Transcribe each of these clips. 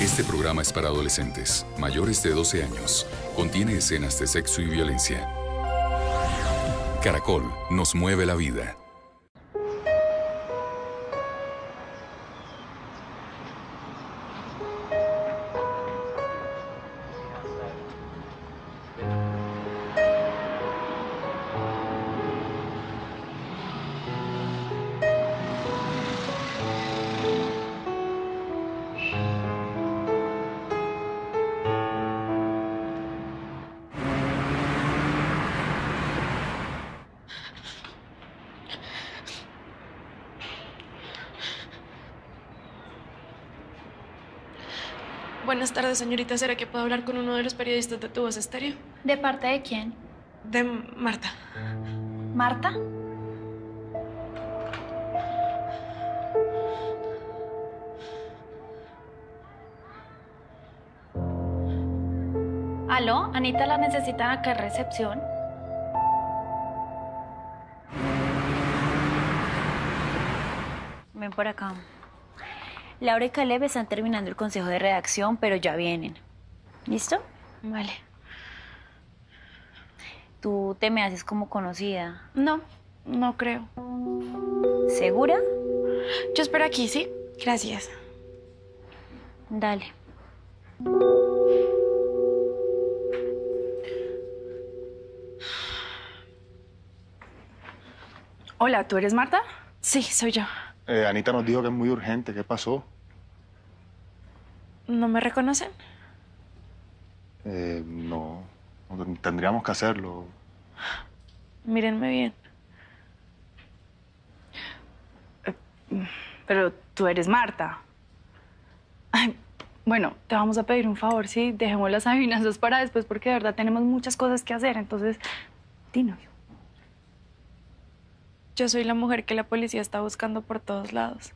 Este programa es para adolescentes, mayores de 12 años. Contiene escenas de sexo y violencia. Caracol nos mueve la vida. Señorita. ¿Será que puedo hablar con uno de los periodistas de Tu Voz Estéreo? ¿De parte de quién? De Marta. ¿Marta? ¿Aló? Anita la necesitan acá en recepción. Ven por acá. Laura y Caleb están terminando el consejo de redacción, pero ya vienen. ¿Listo? Vale. Tú te me haces como conocida. No, no creo. ¿Segura? Yo espero aquí, ¿sí? Gracias. Dale. Hola, ¿tú eres Marta? Sí, soy yo. Eh, Anita nos dijo que es muy urgente. ¿Qué pasó? ¿No me reconocen? Eh, no. Tendríamos que hacerlo. Mírenme bien. Pero tú eres Marta. Ay, bueno, te vamos a pedir un favor, sí, dejemos las adivinanzas para después porque de verdad tenemos muchas cosas que hacer, entonces, dinos. Yo soy la mujer que la policía está buscando por todos lados.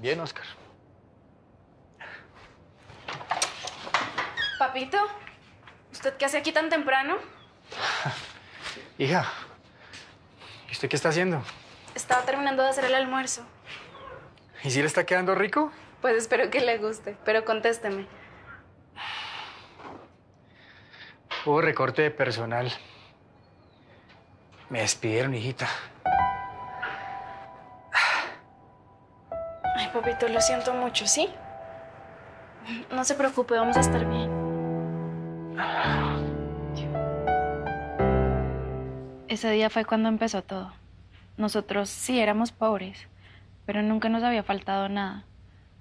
Bien, Oscar. Papito, ¿usted qué hace aquí tan temprano? Hija, ¿y usted qué está haciendo? Estaba terminando de hacer el almuerzo. ¿Y si le está quedando rico? Pues espero que le guste, pero contésteme. Hubo recorte de personal. Me despidieron, hijita. Ay, papito, lo siento mucho, ¿sí? No se preocupe, vamos a estar bien. Ese día fue cuando empezó todo. Nosotros sí éramos pobres, pero nunca nos había faltado nada.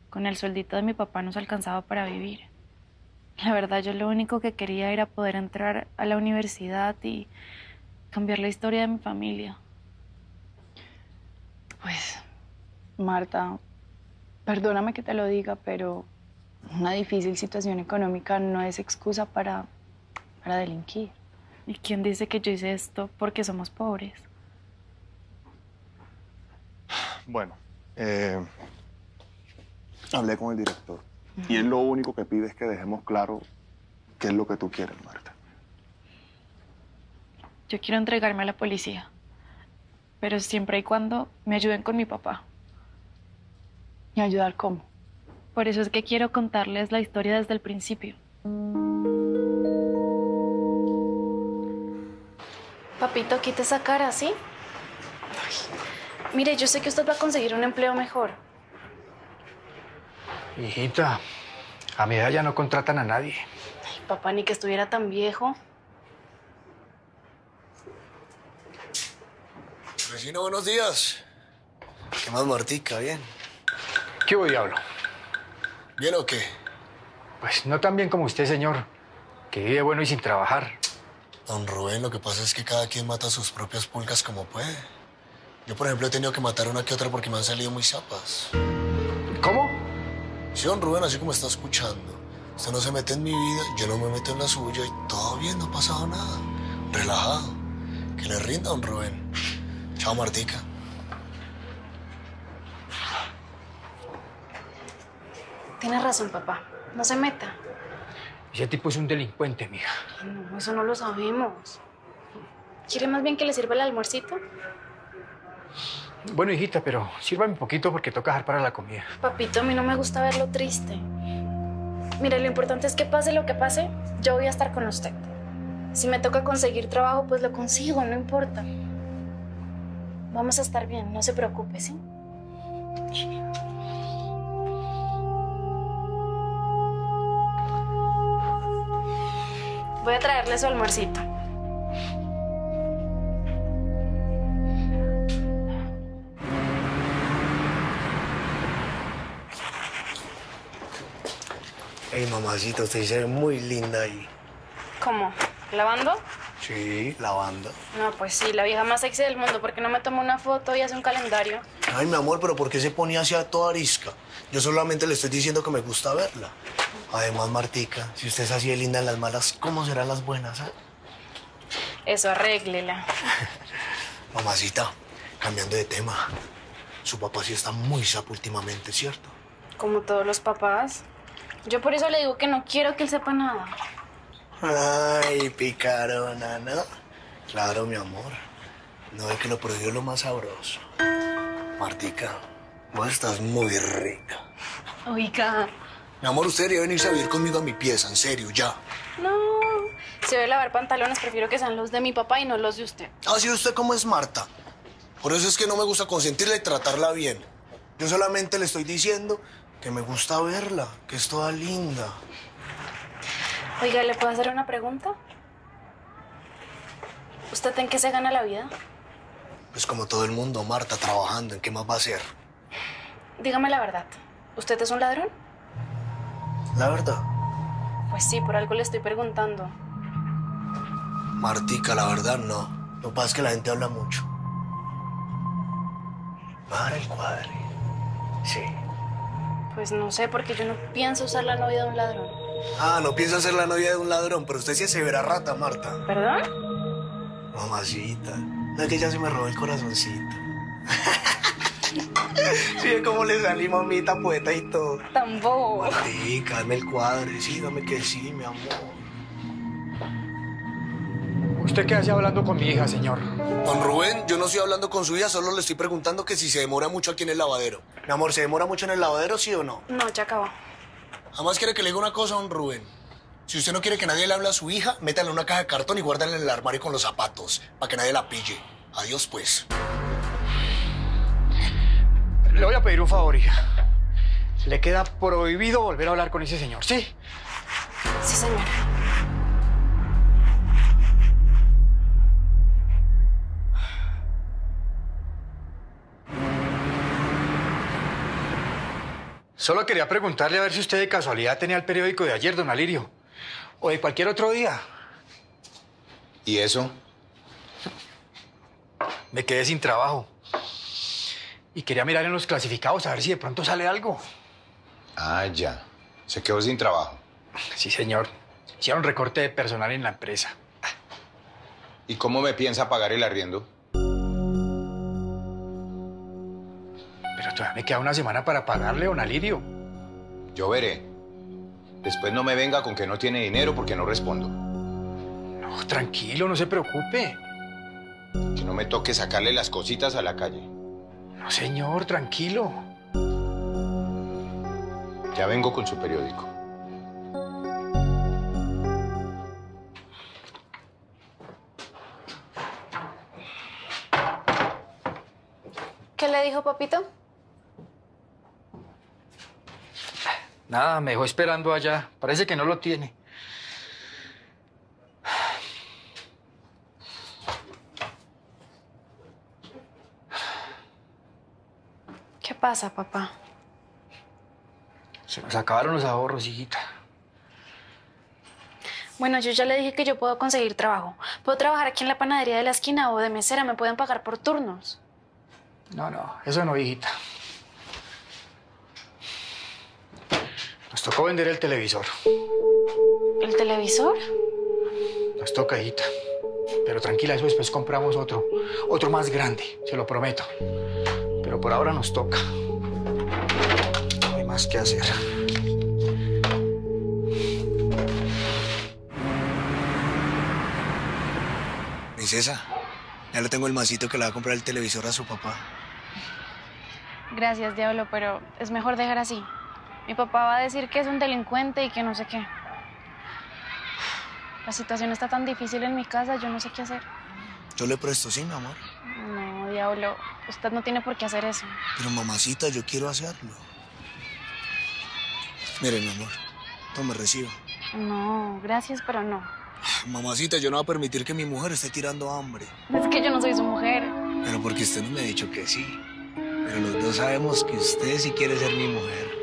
Con el sueldito de mi papá nos alcanzaba para vivir. La verdad, yo lo único que quería era poder entrar a la universidad y cambiar la historia de mi familia. Pues, Marta, perdóname que te lo diga, pero una difícil situación económica no es excusa para, para delinquir. ¿Y quién dice que yo hice esto porque somos pobres? Bueno, eh, hablé con el director. Y él lo único que pide es que dejemos claro qué es lo que tú quieres, Marta. Yo quiero entregarme a la policía, pero siempre y cuando me ayuden con mi papá. ¿Y ayudar cómo? Por eso es que quiero contarles la historia desde el principio. Papito, quite esa cara, ¿sí? Ay, Mire, yo sé que usted va a conseguir un empleo mejor. Hijita, a mi edad ya no contratan a nadie. Ay, papá, ni que estuviera tan viejo. Vecino, buenos días. ¿Qué más, Martica? ¿Bien? ¿Qué hubo, diablo? ¿Bien o qué? Pues no tan bien como usted, señor, que vive bueno y sin trabajar. Don Rubén, lo que pasa es que cada quien mata sus propias pulgas como puede. Yo, por ejemplo, he tenido que matar una que otra porque me han salido muy zapas. ¿Cómo? Sí, don Rubén, así como está escuchando. Usted no se mete en mi vida, yo no me meto en la suya y todo bien, no ha pasado nada. Relajado. Que le rinda, don Rubén. Chao, Martica. Tiene razón, papá. No se meta. Ese tipo es un delincuente, mija. No, eso no lo sabemos. ¿Quiere más bien que le sirva el almuercito? Bueno, hijita, pero sírvame un poquito porque toca dejar para la comida. Papito, a mí no me gusta verlo triste. Mire, lo importante es que pase lo que pase, yo voy a estar con usted. Si me toca conseguir trabajo, pues lo consigo, no importa. Vamos a estar bien, no se preocupe, ¿sí? Voy a traerle su almuercito. Ey, mamacita, usted muy linda ahí. ¿Cómo? ¿Lavando? Sí, lavando. No, pues sí, la vieja más sexy del mundo. ¿Por qué no me toma una foto y hace un calendario? Ay, mi amor, pero ¿por qué se ponía así a toda arisca? Yo solamente le estoy diciendo que me gusta verla. Además, Martica, si usted es así de linda en las malas, ¿cómo serán las buenas, eh? Eso, arréglela. Mamacita, cambiando de tema. Su papá sí está muy sapo últimamente, ¿cierto? Como todos los papás. Yo por eso le digo que no quiero que él sepa nada. Ay, picarona, ¿no? Claro, mi amor. No es que lo prohibió lo más sabroso. Martica, vos estás muy rica. Oiga. Mi amor, usted debería venirse a vivir conmigo a mi pieza, en serio, ya. No. Si voy a lavar pantalones, prefiero que sean los de mi papá y no los de usted. Así usted como es Marta. Por eso es que no me gusta consentirla y tratarla bien. Yo solamente le estoy diciendo que me gusta verla, que es toda linda. Oiga, ¿le puedo hacer una pregunta? ¿Usted en qué se gana la vida? Pues como todo el mundo, Marta, trabajando, ¿en qué más va a hacer? Dígame la verdad. ¿Usted es un ladrón? La verdad. Pues sí, por algo le estoy preguntando. Martica, la verdad no. Lo que pasa es que la gente habla mucho. Para el cuadre. Sí. Pues no sé, porque yo no pienso usar la novia de un ladrón. Ah, no piensa ser la novia de un ladrón, pero usted sí se verá rata, Marta. ¿Perdón? Mamacita. No es que ya se me robó el corazoncito. sí, ve cómo le salí, mamita, poeta y todo. Tan bobo. Martica, dame el cuadre, sí, dame que sí, mi amor. ¿Usted qué hace hablando con mi hija, señor? Don Rubén, yo no estoy hablando con su hija, solo le estoy preguntando que si se demora mucho aquí en el lavadero. Mi amor, ¿se demora mucho en el lavadero, sí o no? No, ya acabó. Además quiere que le diga una cosa, don Rubén. Si usted no quiere que nadie le hable a su hija, métala en una caja de cartón y guárdala en el armario con los zapatos, para que nadie la pille. Adiós, pues. Le voy a pedir un favor, hija. Le queda prohibido volver a hablar con ese señor, ¿sí? Sí, señora. Solo quería preguntarle a ver si usted de casualidad tenía el periódico de ayer, don Alirio. O de cualquier otro día. ¿Y eso? Me quedé sin trabajo. Y quería mirar en los clasificados a ver si de pronto sale algo. Ah, ya. Se quedó sin trabajo. Sí, señor. Hicieron recorte de personal en la empresa. ¿Y cómo me piensa pagar el arriendo? Pero todavía me queda una semana para pagarle, don Alirio. Yo veré. Después no me venga con que no tiene dinero porque no respondo. No, tranquilo, no se preocupe. Que no me toque sacarle las cositas a la calle. No, señor, tranquilo. Ya vengo con su periódico. ¿Qué le dijo papito? Nada, me dejó esperando allá. Parece que no lo tiene. ¿Qué pasa, papá? Se nos acabaron los ahorros, hijita. Bueno, yo ya le dije que yo puedo conseguir trabajo. Puedo trabajar aquí en la panadería de la esquina o de mesera. Me pueden pagar por turnos. No, no, eso no, hijita. Nos tocó vender el televisor. ¿El televisor? Nos toca, hijita. Pero tranquila, eso después compramos otro. Otro más grande, se lo prometo. Pero por ahora nos toca. No hay más que hacer. Princesa, ya le tengo el masito que le va a comprar el televisor a su papá. Gracias, Diablo, pero es mejor dejar así. Mi papá va a decir que es un delincuente y que no sé qué. La situación está tan difícil en mi casa, yo no sé qué hacer. Yo le presto, sí, mi amor. No, Diablo, usted no tiene por qué hacer eso. Pero mamacita, yo quiero hacerlo. Mire, mi amor, tome, reciba. No, gracias, pero no. Mamacita, yo no voy a permitir que mi mujer esté tirando hambre. Es que yo no soy su mujer. Pero porque usted no me ha dicho que sí. Pero los dos sabemos que usted sí quiere ser mi mujer.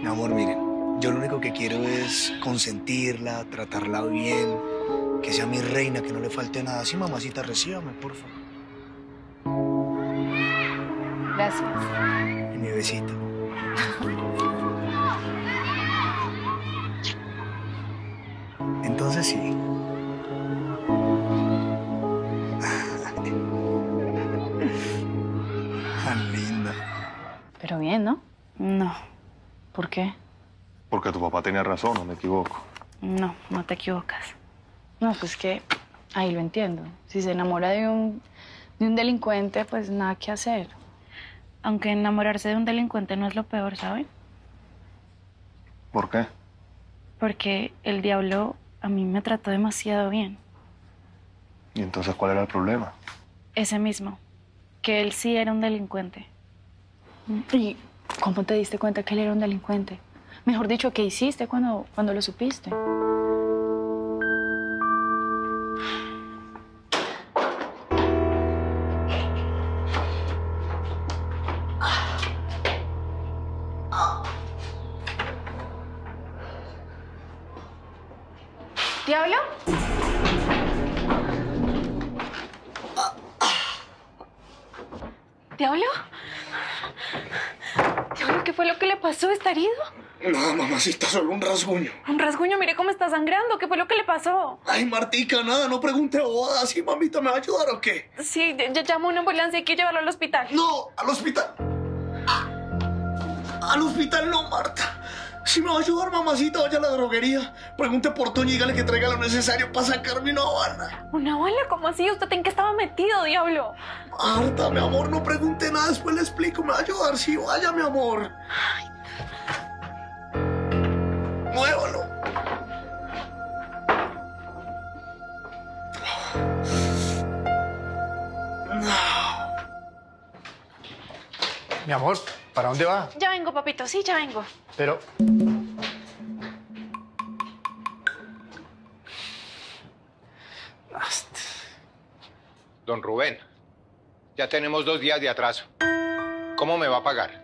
Mi amor, miren, yo lo único que quiero es consentirla, tratarla bien, que sea mi reina, que no le falte nada. Sí, mamacita, recíbame, por favor. Gracias. Y mi besito. Entonces sí. Tan linda. Pero bien, ¿no? No, ¿Por qué? Porque tu papá tenía razón, no me equivoco. no, no te equivocas. No, pues que ahí lo entiendo. Si se enamora de un, de un delincuente, pues nada que hacer. Aunque enamorarse de un delincuente no es lo peor, ¿saben? ¿Por qué? Porque el diablo a mí me trató demasiado bien. ¿Y entonces cuál era el problema? Ese mismo, que él sí era un delincuente. ¿Y cómo te diste cuenta que él era un delincuente? Mejor dicho, ¿qué hiciste cuando, cuando lo supiste? Mamacita, solo un rasguño. Un rasguño, mire cómo está sangrando. ¿Qué fue lo que le pasó? Ay, Martica, nada, no pregunte bodas. ¿Sí, mamita, me va a ayudar o qué? Sí, ya- llamo a una ambulancia y hay que llevarlo al hospital. No, al hospital. Ah, Al hospital no, Marta. Si me va a ayudar, mamacita, vaya a la droguería. Pregunte por Toño y dígale que traiga lo necesario para sacarme una bala. ¿Una bala? ¿Cómo así? ¿Usted en qué estaba metido, diablo? Marta, mi amor, no pregunte nada, después le explico. Me va a ayudar, sí, vaya, mi amor. Mi amor, ¿para dónde va? Ya vengo, papito. Sí, ya vengo. Pero. Don Rubén, ya tenemos dos días de atraso. ¿Cómo me va a pagar?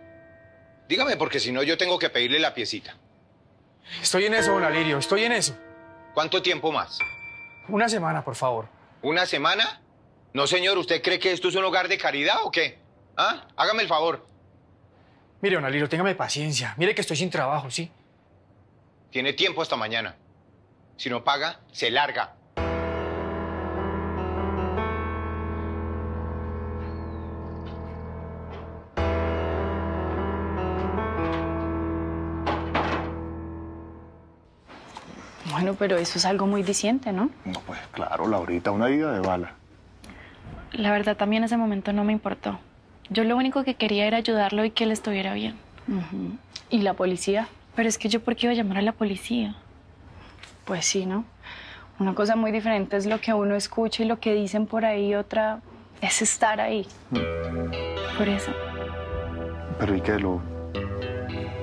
Dígame, porque si no, yo tengo que pedirle la piecita. Estoy en eso, don Alirio, estoy en eso. ¿Cuánto tiempo más? Una semana, por favor. ¿Una semana? No, señor, ¿usted cree que esto es un hogar de caridad o qué? ¿Ah? Hágame el favor. Mire, don Alirio, téngame paciencia. Mire que estoy sin trabajo, ¿sí? Tiene tiempo hasta mañana. Si no paga, se larga. Bueno, pero eso es algo muy diciente, ¿no? No, pues claro, Laurita, una ida de bala. La verdad, también ese momento no me importó. Yo lo único que quería era ayudarlo y que él estuviera bien. ¿Y la policía? Pero es que yo, ¿por qué iba a llamar a la policía? Pues sí, ¿no? Una cosa muy diferente es lo que uno escucha y lo que dicen por ahí, otra es estar ahí. Por eso. Pero ¿y qué? ¿Lo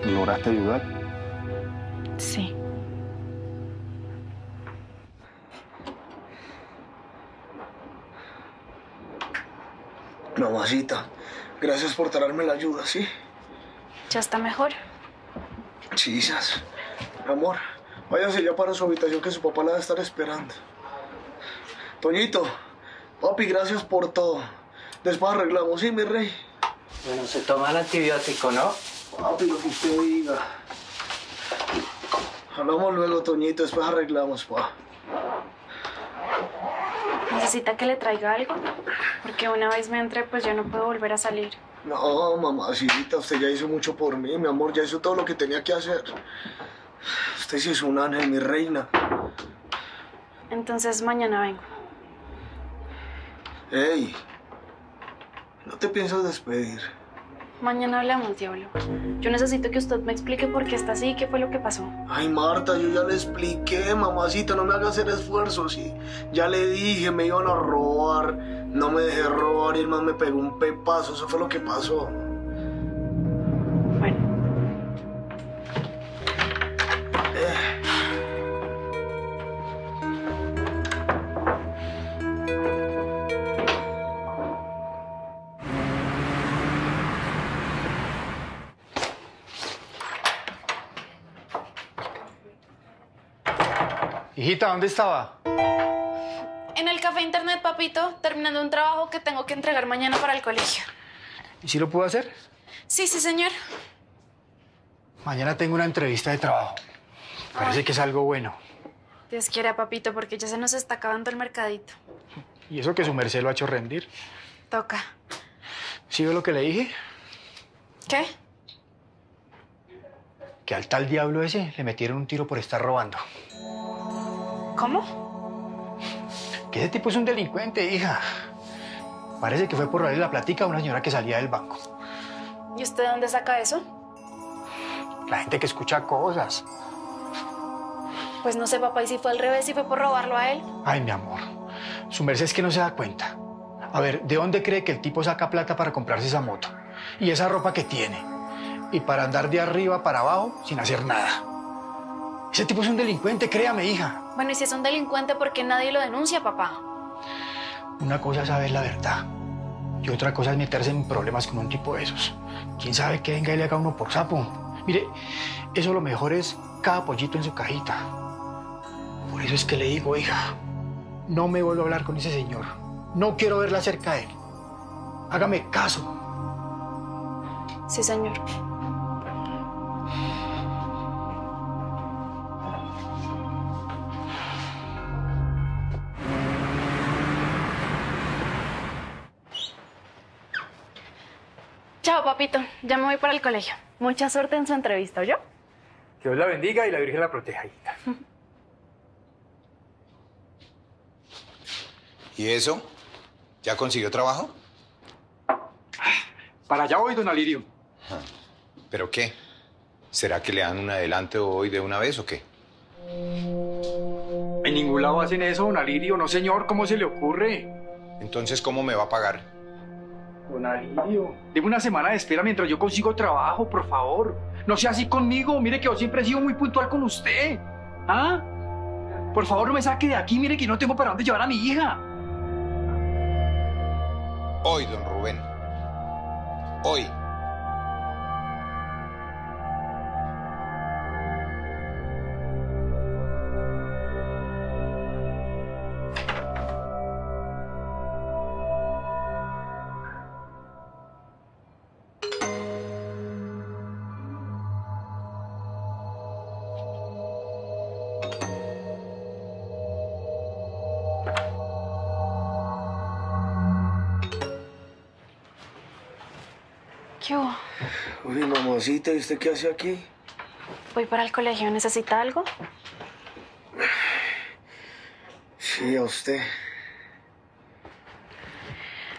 lograste ayudar? Sí. Mamacita, gracias por traerme la ayuda, ¿sí? ¿Ya está mejor? Chisas. Amor, váyase ya para su habitación que su papá la va a estar esperando. Toñito, papi, gracias por todo. Después arreglamos, ¿sí, mi rey? Bueno, se toma el antibiótico, ¿no? Papi, lo que usted diga. Hablamos luego, Toñito, después arreglamos, pa. ¿Necesita que le traiga algo? Porque una vez me entré, pues ya no puedo volver a salir. No, mamacita, usted ya hizo mucho por mí, mi amor, ya hizo todo lo que tenía que hacer. Usted sí es un ángel, mi reina. Entonces mañana vengo. Ey, no te piensas despedir. Mañana hablamos, diablo. Yo necesito que usted me explique por qué está así y qué fue lo que pasó. Ay, Marta, yo ya le expliqué, mamacita, no me haga hacer esfuerzos, sí. Ya le dije, me iban a robar, no me dejé robar y el man me pegó un pepazo, eso fue lo que pasó. Bueno, Hijita, ¿dónde estaba? Internet, papito, terminando un trabajo que tengo que entregar mañana para el colegio. ¿Y si lo puedo hacer? Sí, sí, señor. Mañana tengo una entrevista de trabajo. Parece que es algo bueno. Dios quiera, papito, porque ya se nos está acabando el mercadito. Y eso que su merced lo ha hecho rendir. Toca. ¿Sí ve lo que le dije? ¿Qué? Que al tal diablo ese le metieron un tiro por estar robando. ¿Cómo? Que ese tipo es un delincuente, hija. Parece que fue por robarle la platica a una señora que salía del banco. ¿Y usted dónde saca eso? La gente que escucha cosas. Pues no sé, papá, y si fue al revés, si fue por robarlo a él. Ay, mi amor. Su merced es que no se da cuenta. A ver, ¿de dónde cree que el tipo saca plata para comprarse esa moto? Y esa ropa que tiene. Y para andar de arriba para abajo sin hacer nada. Ese tipo es un delincuente, créame, hija. Bueno, y si es un delincuente, ¿por qué nadie lo denuncia, papá? Una cosa es saber la verdad. Y otra cosa es meterse en problemas con un tipo de esos. ¿Quién sabe que venga y le haga uno por sapo? Mire, eso lo mejor es cada pollito en su cajita. Por eso es que le digo, hija, no me vuelvo a hablar con ese señor. No quiero verla cerca de él. Hágame caso. Sí, señor. Papito. Ya me voy para el colegio. Mucha suerte en su entrevista, ¿oyó? Que Dios la bendiga y la Virgen la proteja, hijita. ¿Y eso? ¿Ya consiguió trabajo? Para allá voy, don Alirio. ¿Pero qué? ¿Será que le dan un adelanto hoy de una vez o qué? En ningún lado hacen eso, don Alirio. No, señor, ¿cómo se le ocurre? Entonces, ¿cómo me va a pagar? Don Alirio. Deme una semana de espera mientras yo consigo trabajo, por favor. No sea así conmigo. Mire que yo siempre he sido muy puntual con usted. ¿Ah? Por favor, no me saque de aquí. Mire que no tengo para dónde llevar a mi hija. Hoy, don Rubén. Hoy. ¿Y usted qué hace aquí? Voy para el colegio. ¿Necesita algo? Sí, a usted.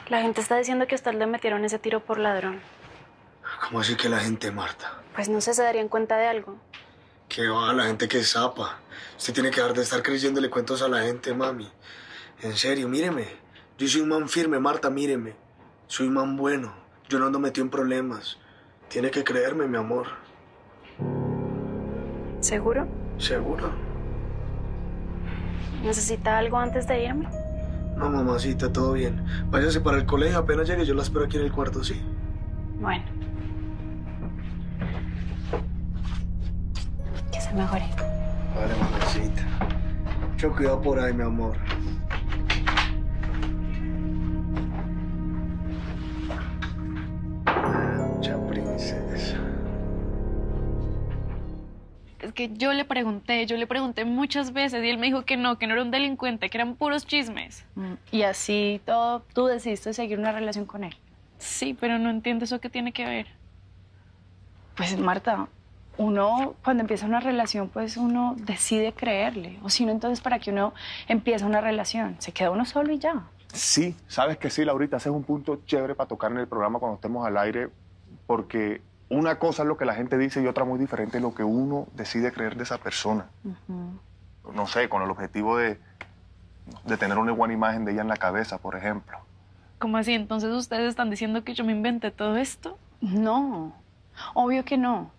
La gente está diciendo que a usted le metieron ese tiro por ladrón. ¿Cómo así que la gente, Marta? Pues no sé, se darían cuenta de algo. ¿Qué va? La gente que zapa. Usted tiene que dejar de estar creyéndole cuentos a la gente, mami. En serio, míreme. Yo soy un man firme, Marta, míreme. Soy un man bueno. Yo no ando metido en problemas. Tiene que creerme, mi amor. ¿Seguro? ¿Seguro? ¿Necesita algo antes de irme? No, mamacita, todo bien. Váyase para el colegio, apenas llegue, yo la espero aquí en el cuarto, ¿sí? Bueno. Que se mejore. Vale, mamacita. Mucho cuidado por ahí, mi amor. Es que yo le pregunté, yo le pregunté muchas veces y él me dijo que no, que no era un delincuente, que eran puros chismes. Mm, Y así todo, tú decidiste seguir una relación con él. Sí, pero no entiendo eso qué tiene que ver. Pues Marta, uno cuando empieza una relación, pues uno decide creerle. O si no, entonces ¿para qué uno empieza una relación? Se queda uno solo y ya. Sí, sabes que sí, Laurita, ese es un punto chévere para tocar en el programa cuando estemos al aire, porque una cosa es lo que la gente dice y otra muy diferente es lo que uno decide creer de esa persona. No sé, con el objetivo de, de tener una buena imagen de ella en la cabeza, por ejemplo. ¿Cómo así? Entonces ustedes están diciendo que yo me inventé todo esto. No, obvio que no.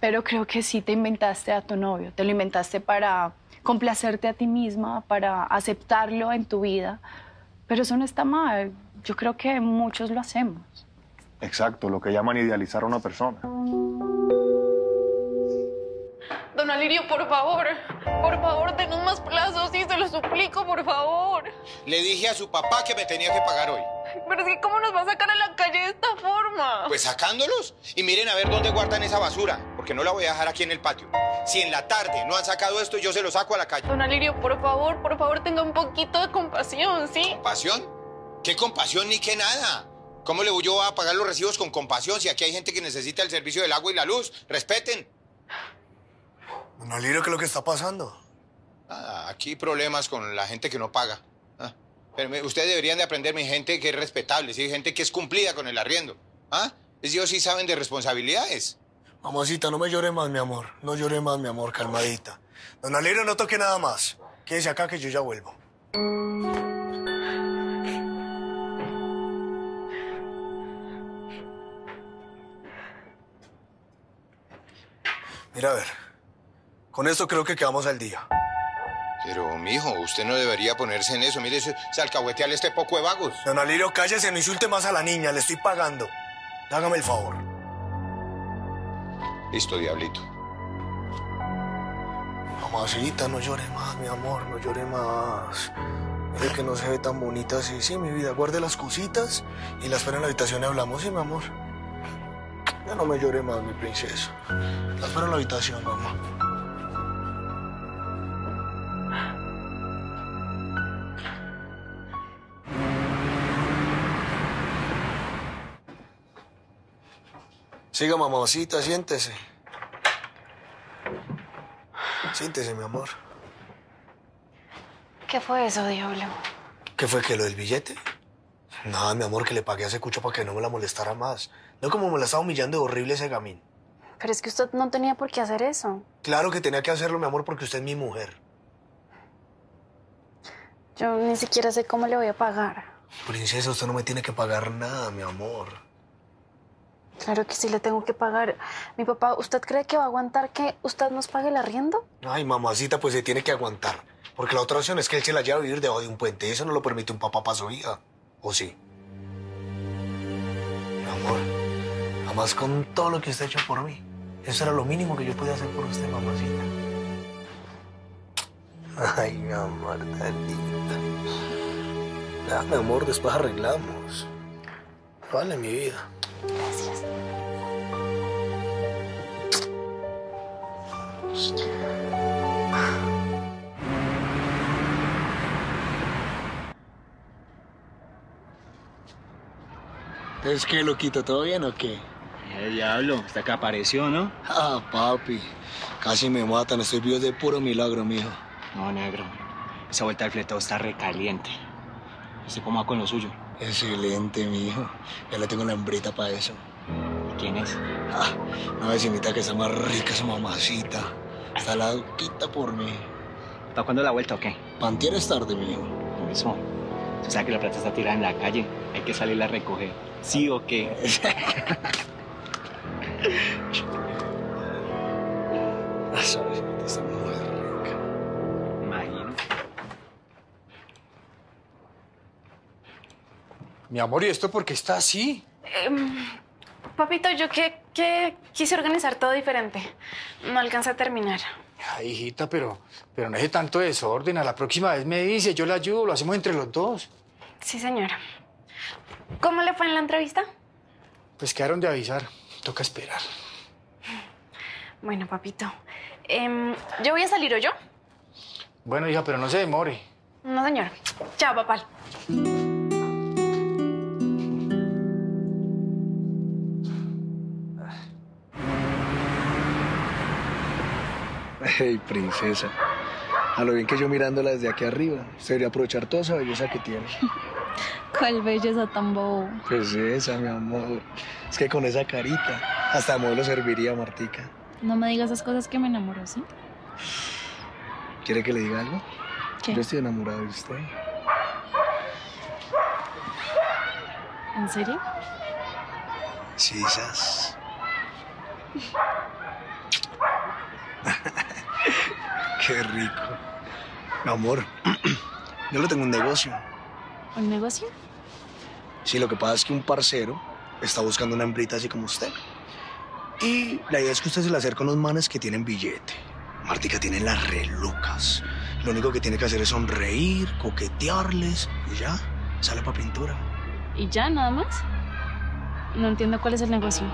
Pero creo que sí te inventaste a tu novio. Te lo inventaste para complacerte a ti misma, para aceptarlo en tu vida. Pero eso no está mal. Yo creo que muchos lo hacemos. Exacto, lo que llaman idealizar a una persona. Don Alirio, por favor, por favor, denos más plazos, sí, se lo suplico, por favor. Le dije a su papá que me tenía que pagar hoy. Pero es que, ¿cómo nos va a sacar a la calle de esta forma? Pues sacándolos. Y miren a ver dónde guardan esa basura, porque no la voy a dejar aquí en el patio. Si en la tarde no han sacado esto, yo se lo saco a la calle. Don Alirio, por favor, por favor, tenga un poquito de compasión, ¿sí? ¿Compasión? ¿Qué compasión ni qué nada? ¿Cómo le voy yo a pagar los recibos con compasión si aquí hay gente que necesita el servicio del agua y la luz? Respeten. Don Alirio, ¿qué es lo que está pasando? Ah, aquí problemas con la gente que no paga. Ah, pero me- ustedes deberían de aprender, mi gente que es respetable, ¿sí? gente que es cumplida con el arriendo. ¿Ah? Ellos sí saben de responsabilidades. Mamacita, no me llore más, mi amor. No llore más, mi amor, calmadita. Don Alirio, no toque nada más. Quédese acá que yo ya vuelvo. Mira, a ver. Con esto creo que quedamos al día. Pero, mijo, usted no debería ponerse en eso. Mire, se, se alcahueteale este poco de vagos. Don Alirio, cállese, no insulte más a la niña, le estoy pagando. Hágame el favor. Listo, diablito. Mamacita, no llore más, mi amor, no llore más. Mire que no se ve tan bonita así. Sí, mi vida, guarde las cositas y la espera en la habitación y hablamos, sí, mi amor. Ya no me llore más, mi princesa. La espero en la habitación, mamá. Siga, mamacita, siéntese. Siéntese, mi amor. ¿Qué fue eso, diablo? ¿Qué fue que lo del billete? Nada, mi amor, que le pagué a ese cucho para que no me la molestara más. No como me la estaba humillando de horrible ese gamín. Pero es que usted no tenía por qué hacer eso. Claro que tenía que hacerlo, mi amor, porque usted es mi mujer. Yo ni siquiera sé cómo le voy a pagar. Princesa, usted no me tiene que pagar nada, mi amor. Claro que sí le tengo que pagar. Mi papá, ¿usted cree que va a aguantar que usted nos pague el arriendo? Ay, mamacita, pues se tiene que aguantar. Porque la otra opción es que él se la lleve a vivir debajo de un puente. Eso no lo permite un papá para su hija. ¿O sí? Mi amor, además con todo lo que usted ha hecho por mí, eso era lo mínimo que yo podía hacer por usted, mamacita. Ay, mi amor, tan linda. Mi amor, después arreglamos. Vale, mi vida. Gracias. ¿Es que, loquito? ¿Todo bien o qué? Eh, diablo, hasta que apareció, ¿no? Ah, papi. Casi me matan. Estoy vivo de puro milagro, mijo. No, negro. Esa vuelta del fletado está recaliente. ¿Ese cómo va con lo suyo? Excelente, mijo. Ya le tengo la hembrita para eso. ¿Quién es? Ah, una vecinita que está más rica, esa mamacita. Está la quita por mí. ¿Para cuándo la vuelta o qué? Pantier es tarde, mijo. Eso. O sea que la plata está tirada en la calle. Hay que salirla a recoger. ¿Sí o qué? Suavecita, está muy rica. Imagino. Mi amor, ¿y esto por qué está así? Em, papito, yo que, que quise organizar todo diferente. No alcancé a terminar. Ay, hijita, pero, pero no deje tanto desorden. A la próxima vez me dice, yo le ayudo, lo hacemos entre los dos. Sí, señora. ¿Cómo le fue en la entrevista? Pues quedaron de avisar. Toca esperar. Bueno, papito. Em, ¿Yo voy a salir o yo? Bueno, hija, pero no se demore. No, señora. Chao, papá. Hey, princesa. A lo bien que yo mirándola desde aquí arriba. Se debería aprovechar toda esa belleza que tiene. ¿Cuál belleza tan bobo? Pues esa, mi amor. Es que con esa carita, hasta modelo serviría, Martica. No me digas esas cosas que me enamoró, ¿sí? ¿Quiere que le diga algo? ¿Qué? Yo estoy enamorado de usted. ¿En serio? Sisas. Qué rico. Mi amor, yo le tengo un negocio. ¿Un negocio? Sí, lo que pasa es que un parcero está buscando una hembrita así como usted. Y la idea es que usted se la acerque a unos manes que tienen billete. Martica tiene las relucas. Lo único que tiene que hacer es sonreír, coquetearles y ya, sale para pintura. ¿Y ya, nada más? No entiendo cuál es el negocio.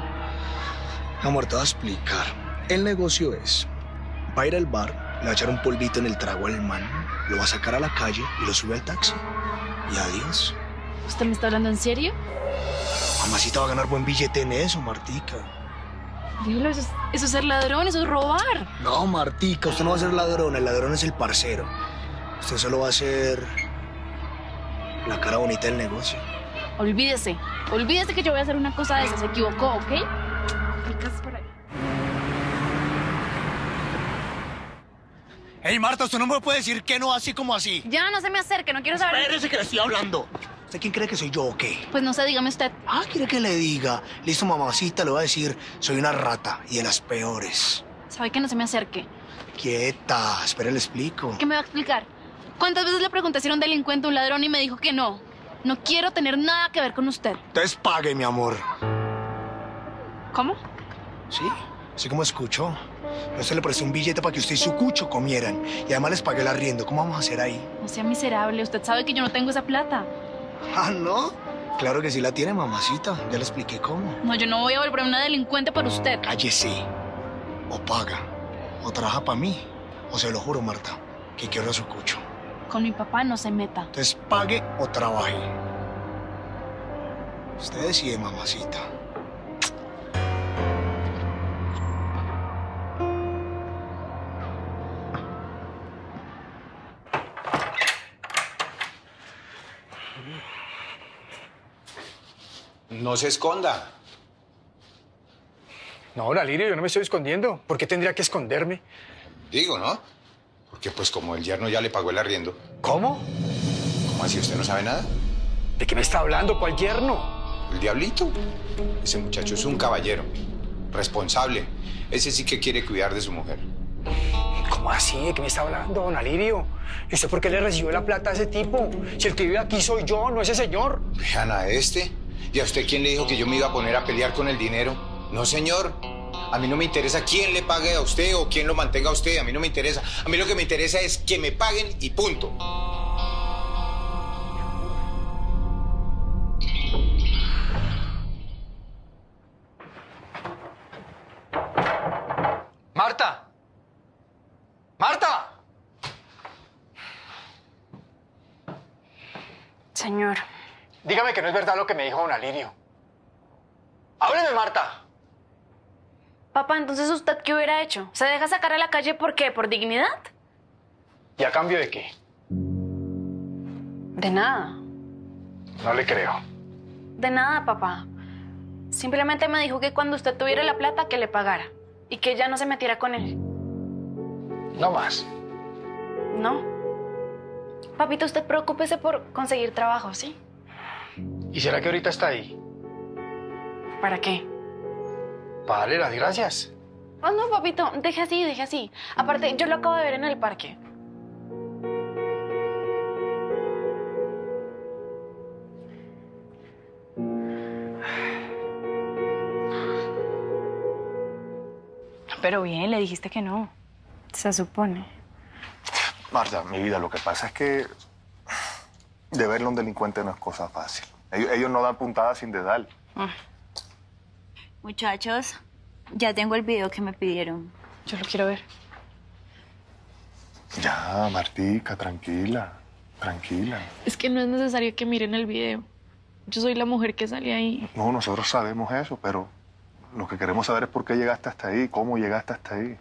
Amor, te voy a explicar. El negocio es, va a ir al bar, le va a echar un polvito en el trago al man, lo va a sacar a la calle y lo sube al taxi. Y adiós. ¿Usted me está hablando en serio? Mamacita va a ganar buen billete en eso, Martica. Dígalo, eso es, eso es ser ladrón, eso es robar. No, Martica, usted no va a ser ladrón, el ladrón es el parcero. Usted solo va a ser la cara bonita del negocio. Olvídese, olvídese que yo voy a hacer una cosa de esas. Se equivocó, ¿ok? Ricas por ahí. Ey, Marta, usted no me puede decir que no así como así. Ya, no se me acerque, no quiero saber. Espérese que le estoy hablando. ¿Usted quién cree que soy yo o qué? Pues no sé, dígame usted. Ah, quiere que le diga. Listo, mamacita, le voy a decir, soy una rata y de las peores. ¿Sabe que no se me acerque? Quieta, espera, le explico. ¿Qué me va a explicar? ¿Cuántas veces le pregunté si era un delincuente, un ladrón y me dijo que no? No quiero tener nada que ver con usted. Entonces pague, mi amor. ¿Cómo? Sí, así como escuchó. Yo se le presté un billete para que usted y su cucho comieran. Y además les pagué el arriendo. ¿Cómo vamos a hacer ahí? No sea miserable, usted sabe que yo no tengo esa plata. Ah, ¿no? Claro que sí la tiene, mamacita. Ya le expliqué cómo. No, yo no voy a volver una delincuente por usted. Cállese. O paga. O trabaja para mí. O se lo juro, Marta, que quiero a su cucho. Con mi papá no se meta. Entonces pague o trabaje. Usted decide, mamacita. No se esconda. No, Lirio, yo no me estoy escondiendo. ¿Por qué tendría que esconderme? Digo, ¿no? Porque pues como el yerno ya le pagó el arriendo. ¿Cómo? ¿Cómo así? ¿Usted no sabe nada? ¿De qué me está hablando? ¿Cuál yerno? El diablito. Ese muchacho es un caballero. Responsable. Ese sí que quiere cuidar de su mujer. ¿Cómo así? ¿De qué me está hablando, don Alirio? ¿Y usted por qué le recibió la plata a ese tipo? Si el que vive aquí soy yo, no ese señor. Vean a este. ¿Y a usted quién le dijo que yo me iba a poner a pelear con el dinero? No, señor. A mí no me interesa quién le pague a usted o quién lo mantenga a usted. A mí no me interesa. A mí lo que me interesa es que me paguen y punto. Dígame que no es verdad lo que me dijo don Alirio. ¡Hábleme, Marta! papá, entonces usted qué hubiera hecho? ¿Se deja sacar a la calle por qué? ¿Por dignidad? ¿Y a cambio de qué? De nada. No le creo. De nada, papá. Simplemente me dijo que cuando usted tuviera la plata que le pagara y que ya no se metiera con él. No más. No. Papito, usted preocúpese por conseguir trabajo, ¿sí? ¿Y será que ahorita está ahí? ¿Para qué? Para darle las gracias. Oh, no, papito, deje así, deje así. Aparte, yo lo acabo de ver en el parque. Pero bien, le dijiste que no. Se supone. Marta, mi vida, lo que pasa es que de verlo a un delincuente no es cosa fácil. Ellos, ellos no dan puntadas sin dedal. Muchachos, ya tengo el video que me pidieron. Yo lo quiero ver. Ya, Martica, tranquila, tranquila. Es que no es necesario que miren el video. Yo soy la mujer que sale ahí. No, nosotros sabemos eso, pero lo que queremos saber es por qué llegaste hasta ahí, cómo llegaste hasta ahí.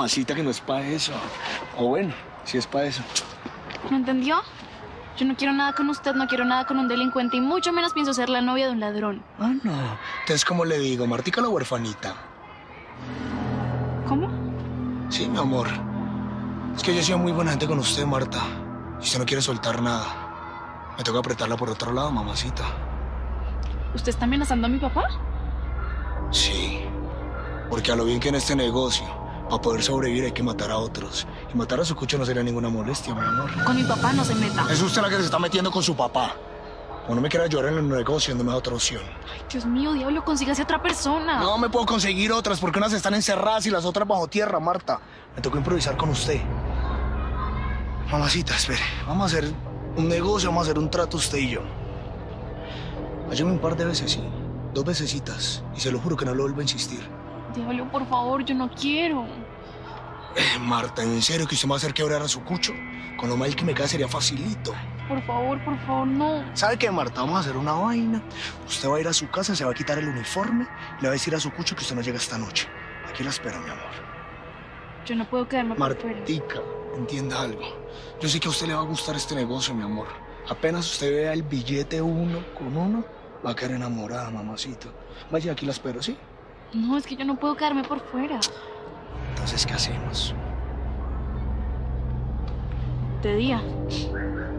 Mamacita, que no es para eso. O bueno, si es para eso. ¿No entendió? Yo no quiero nada con usted, no quiero nada con un delincuente y mucho menos pienso ser la novia de un ladrón. Ah, no. Entonces, ¿cómo le digo? Martica la huerfanita. ¿Cómo? Sí, mi amor. Es que yo he sido muy buena gente con usted, Marta. Y usted no quiere soltar nada. Me toca apretarla por otro lado, mamacita. ¿Usted está amenazando a mi papá? Sí. Porque a lo bien que en este negocio, para poder sobrevivir hay que matar a otros. Y matar a su cucho no sería ninguna molestia, mi amor. Con mi papá no se meta. Es usted la que se está metiendo con su papá. O no me quiera llorar en el negocio, no me da otra opción. Ay, Dios mío, diablo, consígase otra persona. No me puedo conseguir otras porque unas están encerradas y las otras bajo tierra, Marta. Me tocó improvisar con usted. Mamacita, espere. Vamos a hacer un negocio, vamos a hacer un trato usted y yo. Ayúdame un par de veces, sí. Dos vecesitas. Y se lo juro que no lo vuelvo a insistir. Diablo, por favor, yo no quiero. Eh, Marta, ¿en serio que usted me va a hacer quebrar a su cucho? Con lo mal que me queda sería facilito. Por favor, por favor, no. ¿Sabe qué, Marta? Vamos a hacer una vaina. Usted va a ir a su casa, se va a quitar el uniforme y le va a decir a su cucho que usted no llega esta noche. Aquí la espero, mi amor. Yo no puedo quedarme por fuera. Martica, entienda algo. Yo sé que a usted le va a gustar este negocio, mi amor. Apenas usted vea el billete uno con uno, va a quedar enamorada, mamacito. Vaya, aquí la espero, ¿sí? No, es que yo no puedo quedarme por fuera. Entonces, ¿qué hacemos? De día.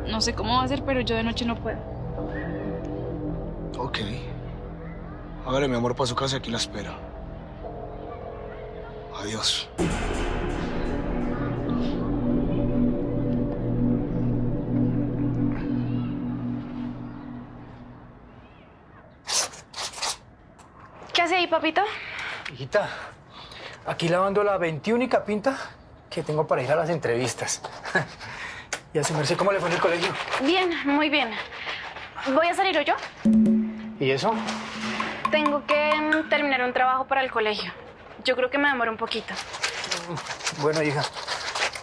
No sé cómo va a ser, pero yo de noche no puedo. Ok. Hágale, mi amor, para su casa y aquí la espero. Adiós. Papito? Hijita, aquí lavando la 21 pinta que tengo para ir a las entrevistas. y a su merced, ¿cómo le fue en el colegio? Bien, muy bien. ¿Voy a salir o yo? ¿Y eso? Tengo que mm, terminar un trabajo para el colegio. Yo creo que me demoro un poquito. Bueno, hija,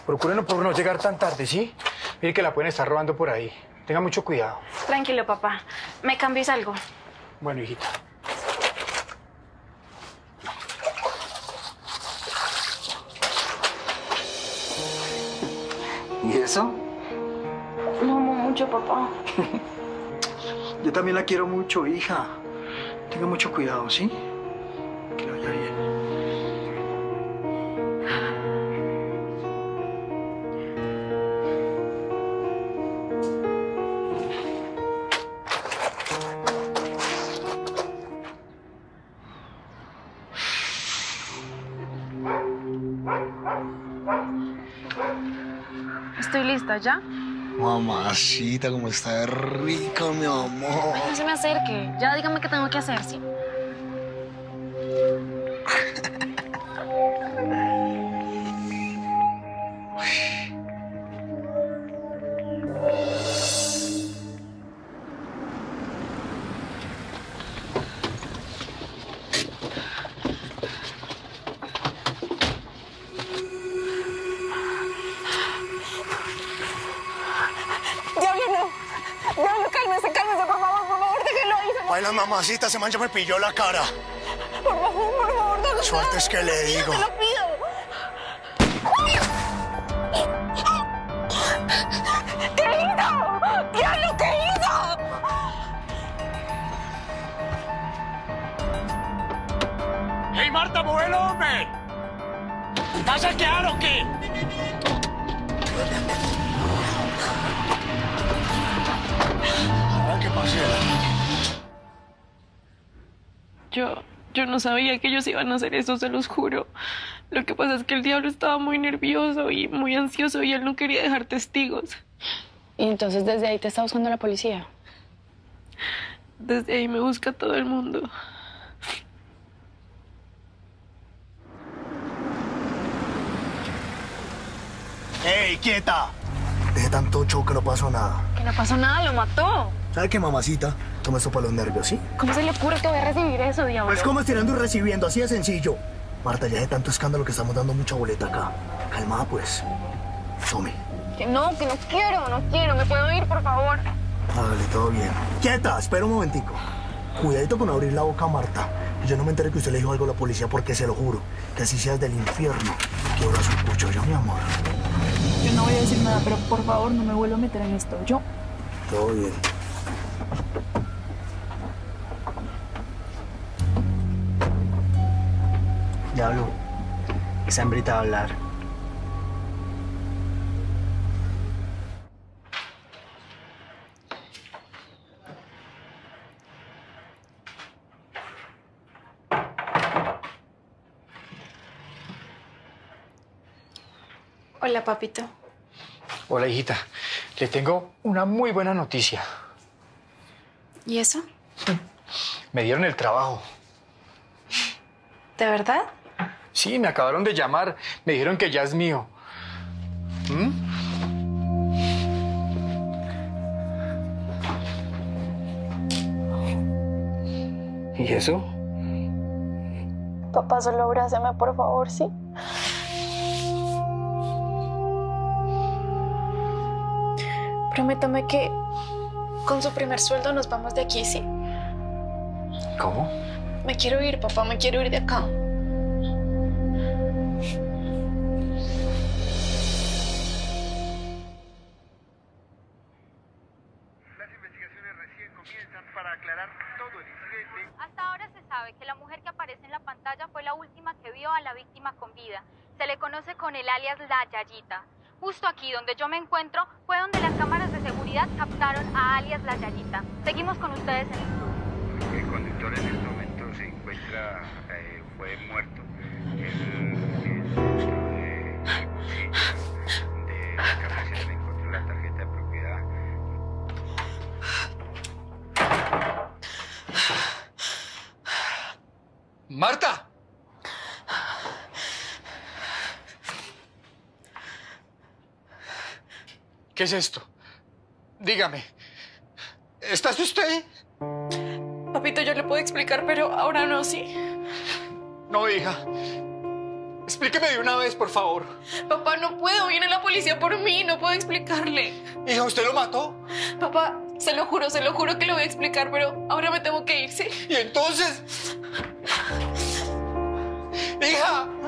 procure no, por no llegar tan tarde, ¿sí? Mire que la pueden estar robando por ahí. Tenga mucho cuidado. Tranquilo, papá. Me cambies algo. Bueno, hijita. Eso? Lo amo mucho, papá. Yo también la quiero mucho, hija. Tenga mucho cuidado, ¿sí? Estoy lista, ¿ya? Mamacita, como está de rica, mi amor. No se me acerque. Ya dígame qué tengo que hacer, ¿sí? esta semana ya me pilló la cara. Por favor, por favor, no. Suerte es que le digo. Te lo pido. ¿Qué hizo? ¿Qué es lo que hizo? ¡Hey, Marta, mueve el hombre! ¿Estás saqueado o qué? No sabía que ellos iban a hacer eso, se los juro. Lo que pasa es que el diablo estaba muy nervioso y muy ansioso y él no quería dejar testigos. Y entonces desde ahí te está buscando la policía. Desde ahí me busca todo el mundo. ¡Ey, quieta! Deje tanto show que no pasó nada. Que no pasó nada, lo mató. ¿Sabe qué, mamacita? Toma esto para los nervios, ¿sí? ¿Cómo se le ocurre que voy a recibir eso, diablo? Pues como estirando y recibiendo, así de sencillo. Marta, ya de tanto escándalo que estamos dando mucha boleta acá. Calmada, pues. Tome. Que no, que no quiero, no quiero. ¿Me puedo ir, por favor? Hágale, todo bien. Quieta, espera un momentico. Cuidadito con abrir la boca a Marta. Yo no me enteré que usted le dijo algo a la policía porque se lo juro. Que así seas del infierno. Que ahora su cuchillo, mi amor. Yo no voy a decir nada, pero por favor no me vuelva a meter en esto. Yo. Todo bien. Diablo, esa hembrita va a hablar. Hola, papito. Hola, hijita. Le tengo una muy buena noticia. ¿Y eso? Me dieron el trabajo. ¿De verdad? Sí, me acabaron de llamar. Me dijeron que ya es mío. ¿Mm? ¿Y eso? Papá, solo abrázame, por favor, ¿sí? Prométame que con su primer sueldo nos vamos de aquí, ¿sí? ¿Cómo? Me quiero ir, papá, me quiero ir de acá. Con el alias La Yayita. Justo aquí donde yo me encuentro fue donde las cámaras de seguridad captaron a alias La Yayita. Seguimos con ustedes en el estudio. El conductor en este momento se encuentra, eh, fue muerto. El, el de, ¿Qué es esto? Dígame. ¿Estás usted? Papito, yo le puedo explicar, pero ahora no, ¿sí? No, hija. Explíqueme de una vez, por favor. Papá, no puedo. Viene la policía por mí. No puedo explicarle. Hija, ¿usted lo mató? Papá, se lo juro, se lo juro que lo voy a explicar, pero ahora me tengo que ir, ¿sí? ¿Y entonces? Hija.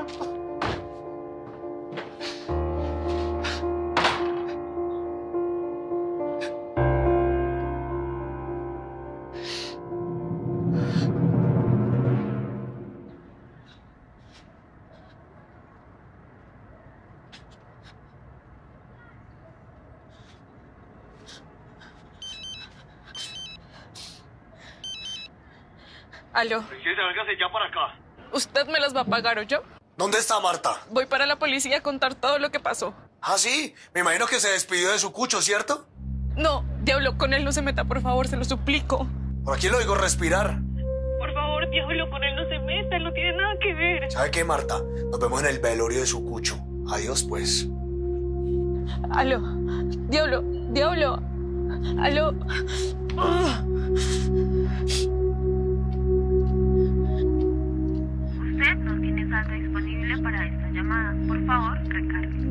Aló, Presidente, véngase ya para acá. usted me las va a pagar, ¿o yo? ¿Dónde está Marta? Voy para la policía a contar todo lo que pasó. Ah, sí. Me imagino que se despidió de su cucho, ¿cierto? No, diablo, con él no se meta, por favor, se lo suplico. Por aquí lo digo respirar. Por favor, diablo, con él no se meta, no tiene nada que ver. ¿Sabe qué, Marta? Nos vemos en el velorio de su cucho. Adiós, pues. Aló, diablo, diablo. Aló. Ah. Recargue.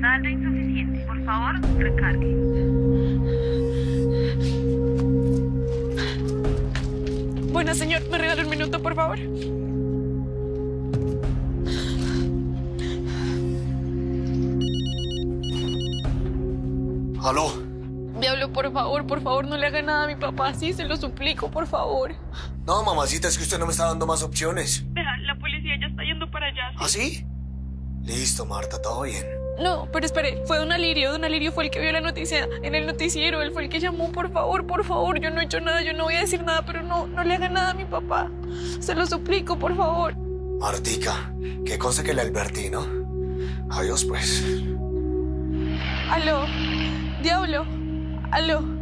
Saldo insuficiente. Por favor, recargue. Bueno, señor, ¿me regala un minuto, por favor? ¿Aló? Diablo, por favor, por favor, no le haga nada a mi papá. Sí, se lo suplico, por favor. No, mamacita, es que usted no me está dando más opciones. ¿Ah, sí? Listo, Marta, todo bien. No, pero espere, fue Don Alirio. Don Alirio fue el que vio la noticia en el noticiero. Él fue el que llamó, por favor, por favor. Yo no he hecho nada, yo no voy a decir nada, pero no, no le haga nada a mi papá. Se lo suplico, por favor. Martica, qué cosa que le advertí, ¿no? Adiós, pues. Aló, diablo, aló.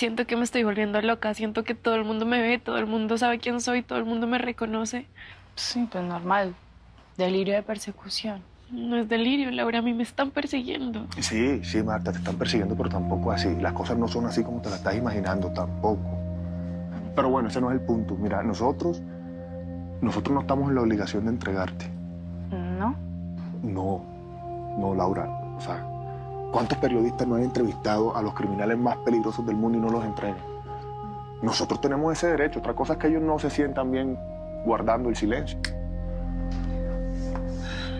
Siento que me estoy volviendo loca, siento que todo el mundo me ve, todo el mundo sabe quién soy, todo el mundo me reconoce. Sí, pues normal. Delirio de persecución. No es delirio, Laura, a mí me están persiguiendo. Sí, sí, Marta, te están persiguiendo, pero tampoco así. Las cosas no son así como te las estás imaginando, tampoco. Pero bueno, ese no es el punto. Mira, nosotros, nosotros no estamos en la obligación de entregarte. ¿No? No, no, Laura. O sea, ¿cuántos periodistas no han entrevistado a los criminales más peligrosos del mundo y no los entregan? Nosotros tenemos ese derecho. Otra cosa es que ellos no se sientan bien guardando el silencio.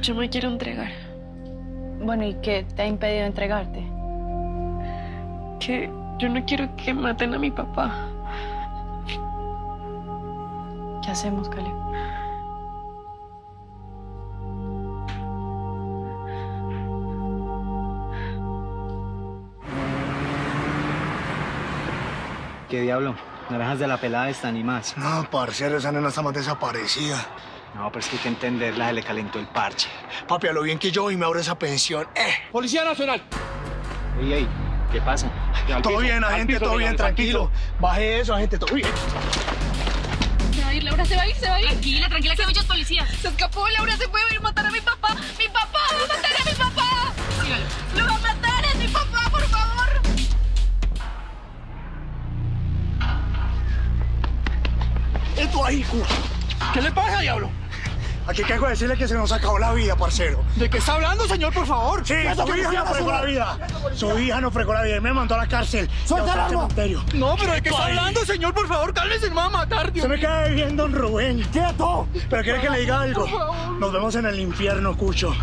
Yo me quiero entregar. Bueno, ¿y qué te ha impedido entregarte? Que yo no quiero que maten a mi papá. ¿Qué hacemos, Caleb? ¿Qué diablo? Naranjas de la pelada están y más. No, parcero, esa nena está más desaparecida. No, pero es que hay que entenderla, se le calentó el parche. Papi, a lo bien que yo y me abro esa pensión. ¡Eh! Policía Nacional. Ey, ey, ¿qué pasa? Todo bien, agente, todo bien, tranquilo. Baje eso, agente, todo bien. Se va a ir, Laura, se va a ir, se va a ir. Tranquila, tranquila, que hay muchos policías. Se escapó, Laura, se puede ir a matar a mi papá. ¡Mi papá! ¡Va a matar a mi papá! Ahí, cu- ¿Qué le pasa, diablo? Aquí caigo a decirle que se nos acabó la vida, parcero. ¿De qué está hablando, señor, por favor? Sí, su hija no fregó la vida. Su hija no fregó la vida y me mandó a la cárcel. ¡Suelta el arma! cementerio. No, pero ¿de qué está hablando, señor? Por favor, cálmese, me va a matar, Dios Se me cae bien, don Rubén. ¡Quieto! Pero quiere que le diga algo. Nos vemos en el infierno, Cucho.